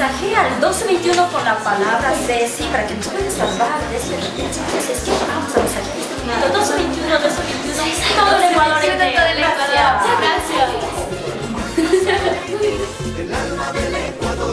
mensajé al 1221 con la palabra Ceci para que nos puedan salvar de ese Es que vamos a mensajear este momento. 1221, 1221, todo el valor de la Gracias. El alma del Ecuador.